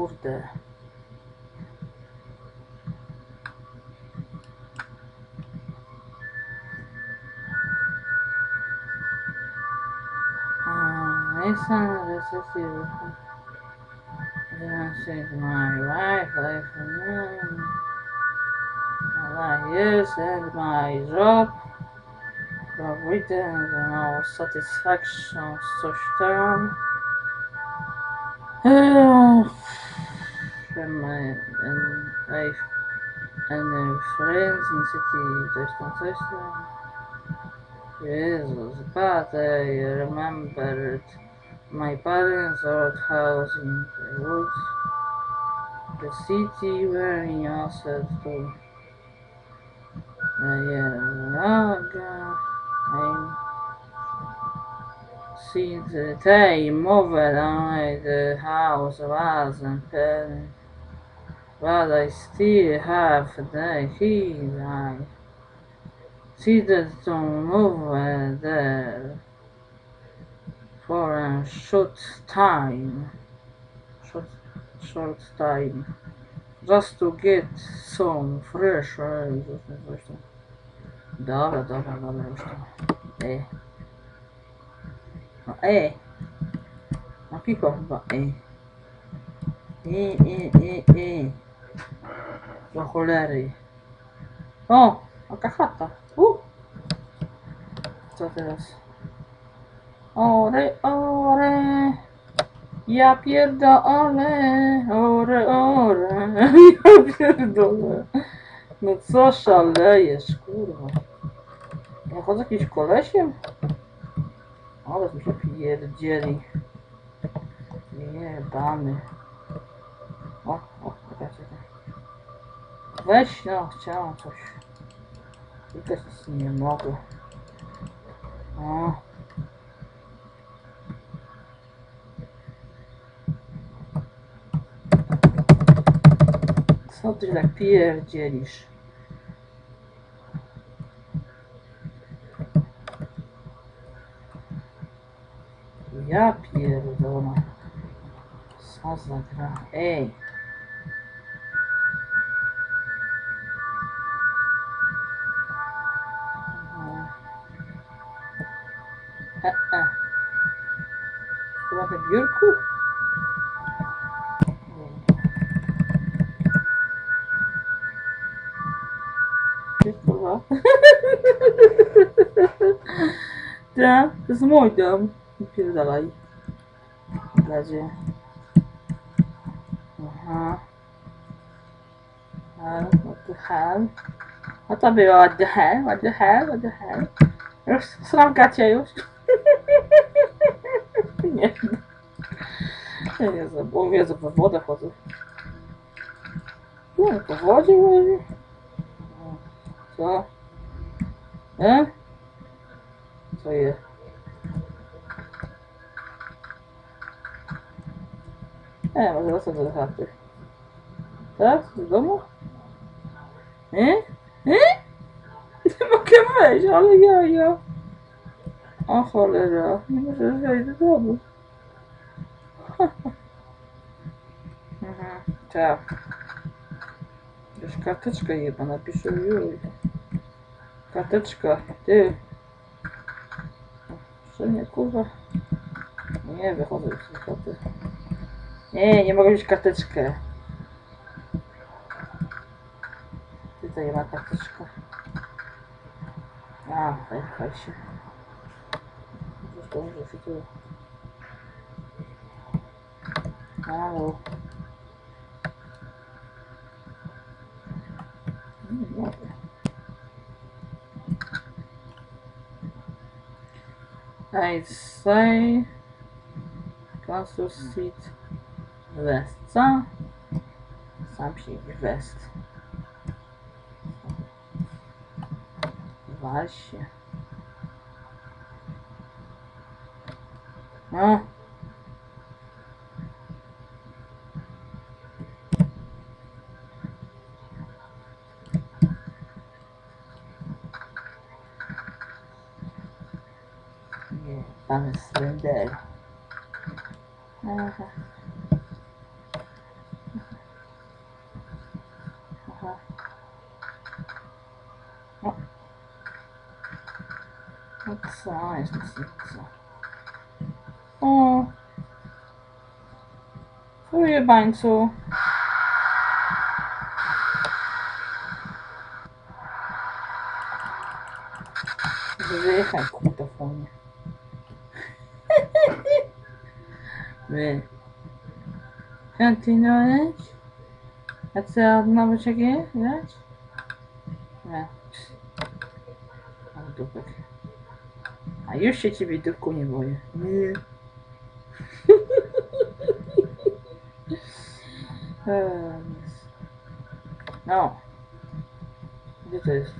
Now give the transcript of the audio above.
kurde. Is you. This is my life, life me. My years and my job. The returns and all satisfaction so strong. From my and life and uh, friends in city, tam, coś tam. Jesus, but I remembered my parents' old house in the woods, the city where he asked to. Uh, yeah, I since the time moved on the house wasn't parent, but I still have the. I see that to move uh, there for a short time, short, short time, just to get some fresh air. Dobra, dobra, dobra, już to. E. Eh. No e. Eh. Napikło chyba e. Eh. E, e, e, e. Do cholery. O, jaka chata. U. Co teraz? Ore, ore. Ja pierdolę. Ore, ore. Ja pierdolę. No co szalejesz, kurwa. Ja chodzę jakimś kolesiem? Ale mi się pierdzieli. Jebany. O, o, czekaj, czekaj. Weź, no, chciałam coś. Klikać nic nie mogę. O. Co ty tak pierdzielisz? Ja pierdolę. Co za gra? Ej. kurwa? Tak, to jest mój dom. Pierdalaj. Gadzie. Aha. Hell, what the hell? A to było what the hell, what the hell, what the hell? Już sram gacie już. nie. Конечно, помнится по вода хозу. Ну, по воде уже. Все. Э? Что я? Э, мы зараз до хати. Так, додому? Е? Е? Ти маке весь, але я, я. А холера, мені вже йде додому. Mhm, tak. Już karteczka jeba, napiszę już. Karteczka, ty. Co nie, kurwa. Nie, wychodzę z chaty. Nie, nie mogę mieć karteczkę. Tutaj ma karteczka. A, daj się. Już może się tu. Mogę. I say Council Street West, co? That is spring day. Okay. Okay. Oh. What's the eyes? What's the... Oh. Voll ihr Bein zu. Sehe ich ein Kuh davon. Ve Fentanyl öğrenç. Hepsi adına bu çeke öğrenç. Ve Oldu bak. А я ще тебе дырку не бою. Нет. Ну. Где-то здесь.